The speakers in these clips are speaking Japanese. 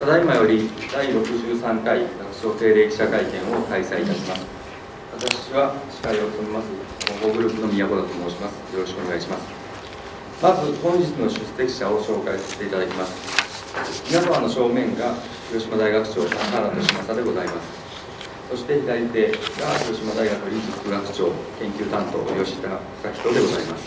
ただいまより第63回学長定例記者会見を開催いたします。私は司会を務めます本郷グループの宮古田と申します。よろしくお願いします。まず本日の出席者を紹介させていただきます。皆様の正面が広島大学長田原俊正でございます。そして左手が広島大学理事副学長研究担当吉田咲人でございます。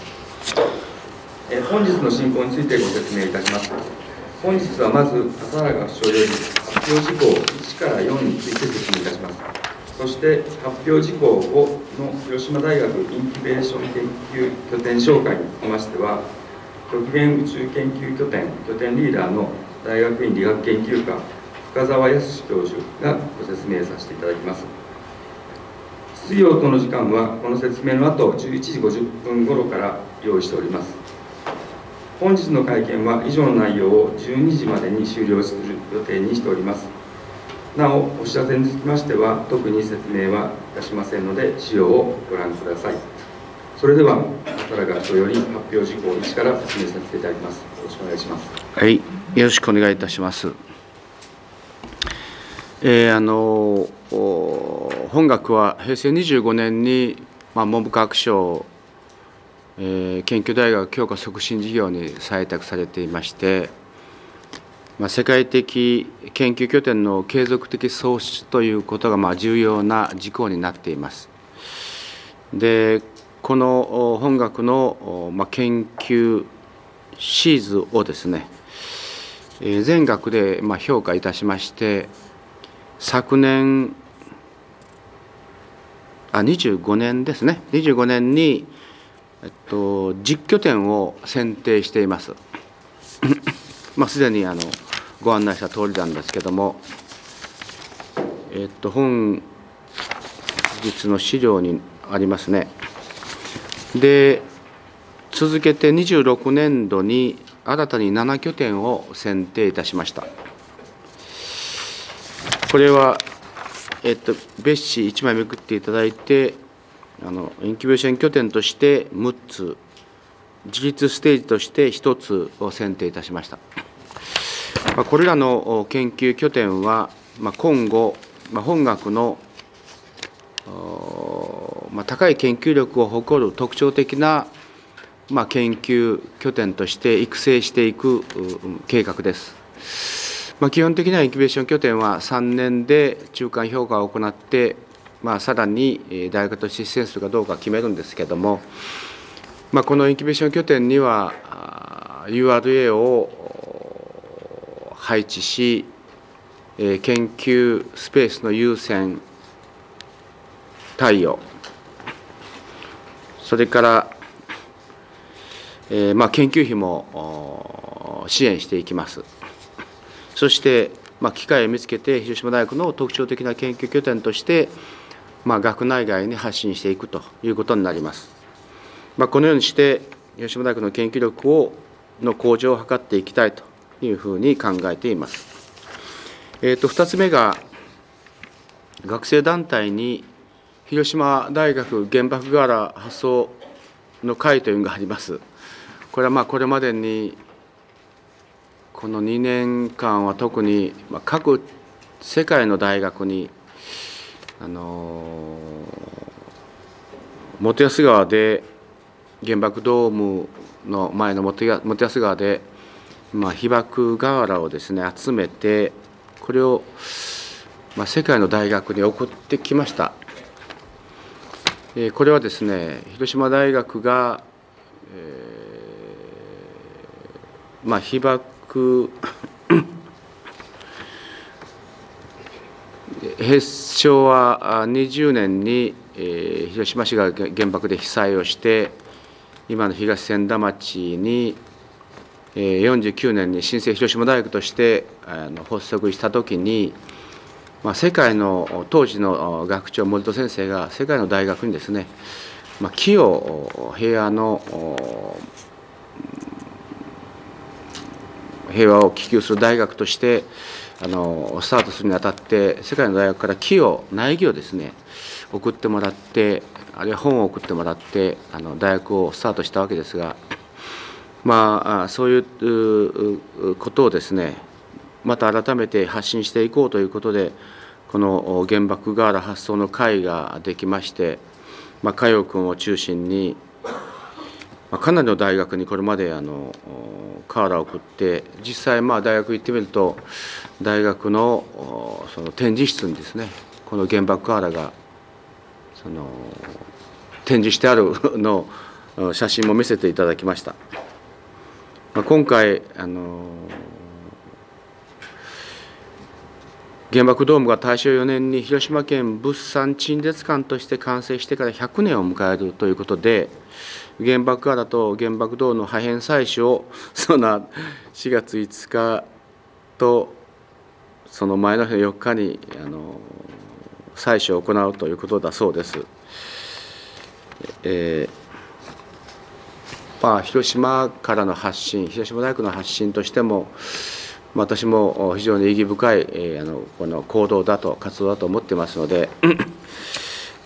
え本日の進行についてご説明いたします。本日はまず笠原学長より発表事項1から4について説明いたしますそして発表事項5の広島大学インキュベーション研究拠点紹介につきましては極限宇宙研究拠点拠点リーダーの大学院理学研究科深澤康教授がご説明させていただきます質疑応答の時間はこの説明の後11時50分頃から用意しております本日の会見は以上の内容を12時までに終了する予定にしております。なおお知らせにつきましては特に説明はいたしませんので資料をご覧ください。それでは浅田学長より発表事項1から説明させていただきます。よろしくお願いします。はいよろしくお願いいたします。えー、あの本学は平成25年に、まあ、文部科学省えー、研究大学強化促進事業に採択されていまして、まあ、世界的研究拠点の継続的創出ということがまあ重要な事項になっています。でこの本学のまあ研究シーズをですね全学でまあ評価いたしまして昨年あ25年ですね25年にえっと、実拠点を選定しています。まあ、すでにあのご案内した通りなんですけども、えっと、本日の資料にありますね。で、続けて26年度に新たに7拠点を選定いたしました。これは、えっと、別紙1枚めくっていただいて、あのインキュベーション拠点として6つ自立ステージとして1つを選定いたしました。まあ、これらの研究拠点は、まあ、今後、まあ、本学の、まあ、高い研究力を誇る特徴的な、まあ、研究拠点として育成していく計画です。まあ、基本的なインキュベーション拠点は3年で中間評価を行ってまあ、さらに大学として支援するかどうか決めるんですけれども、まあ、このインキュベーション拠点には URA を配置し研究スペースの優先対応。それから、え、まあ研究費も支援していきます。そして、まあ、機会を見つけて広島大学の特徴的な研究拠点としてまあ、学内外に発信していくということになります。まあ、このようにして吉島大学の研究力をの向上を図っていきたいというふうに考えています。えー、と2つ目が学生団体に広島大学原爆瓦発想の会というのがあります。これはまあこれまでにこの2年間は特に各世界の大学にあの元安川で原爆ドームの前の元安川で、まあ、被爆瓦をですね集めてこれを、まあ、世界の大学に送ってきました。え、これはですね広島大学が、えー、まあ、被爆平昭和20年に、広島市が原爆で被災をして今の東千田町に、え、49年に新生広島大学としてあの発足した時に、まあ、世界の当時の学長森戸先生が世界の大学にですね、まあ、木を平和の平和を希求する大学としてあのスタートするにあたって世界の大学から木を苗木をですね送ってもらってあるいは本を送ってもらってあの大学をスタートしたわけですが まあそういうことをですねまた改めて発信していこうということでこの原爆ガーラ発送の会ができまして、まあ、佳代君を中心に、まあ、かなりの大学にこれまであのカーラを送って実際まあ大学行ってみると大学のその展示室にですねこの原爆カーラがその展示してある の写真も見せていただきました。まあ、今回あの原爆ドームが大正4年に広島県物産陳列館として完成してから100年を迎えるということで原爆からと原爆ドームの破片採取をその4月5日とその前の日の4日にあの採取を行うということだそうです。えーまあ、広島からの発信広島大学の発信としても私も非常に意義深い、えー、あのこの行動だと活動だと思ってますので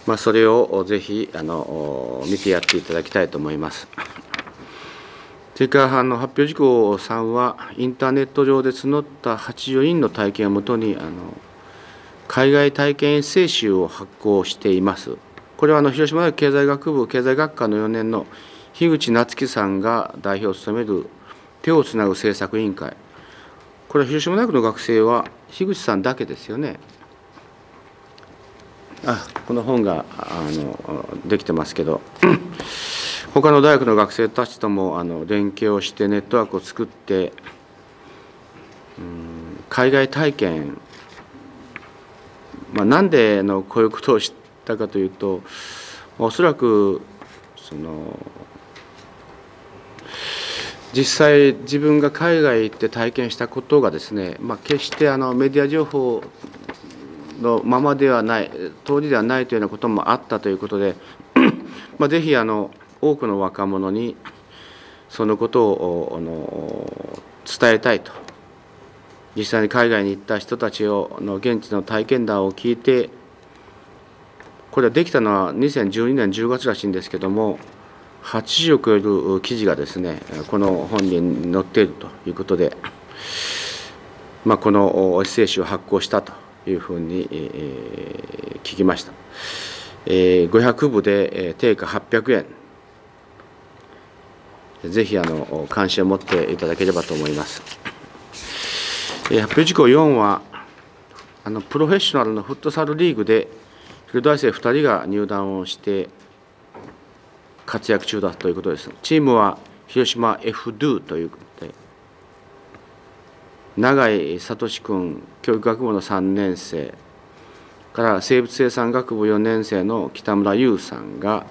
まあそれをぜひあの見てやっていただきたいと思います。それからあの発表事項3はインターネット上で募った84人の体験をもとにあの海外体験エッセイ集を発行しています。これはあの広島大学経済学部経済学科の4年の樋口夏樹さんが代表を務める手をつなぐ政策委員会これは広島大学の学生は樋口さんだけですよねあこの本があのできてますけど 他の大学の学生たちともあの連携をしてネットワークを作ってうん海外体験、まあ、なんでのこういうことを知ったかというとおそらくその実際自分が海外行って体験したことがですね、まあ、決してあのメディア情報のままではない通りではないというようなこともあったということで、まあ、ぜひあの多くの若者にそのことをあの伝えたいと。実際に海外に行った人たちをの現地の体験談を聞いてこれはできたのは2012年10月らしいんですけども80を超える記事がですねこの本に載っているということで、まあ、このエッセイ集を発行したと。いうふうに、えー、聞きました、えー、500部で、えー、定価800円。ぜひあの関心を持っていただければと思います、えー、発表事項4はあのプロフェッショナルのフットサルリーグでフル大生2人が入団をして活躍中だということです。チームは広島 F ドゥという、永井聡君、教育学部の3年生から生物生産学部4年生の北村優さんが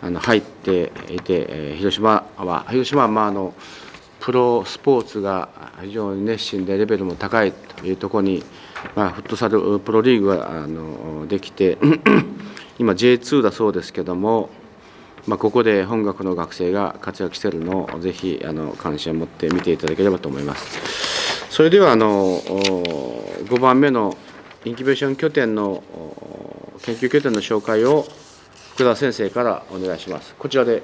あの入っていて、広島は、広島はまああのプロスポーツが非常に熱心でレベルも高いというところに、まあ、フットサルプロリーグがあのできて、今 J2 だそうですけども、まあ、ここで本学の学生が活躍しているのをぜひあの関心を持って見ていただければと思います。それではあの5番目のインキュベーション拠点の研究拠点の紹介を福田先生からお願いします。こちらで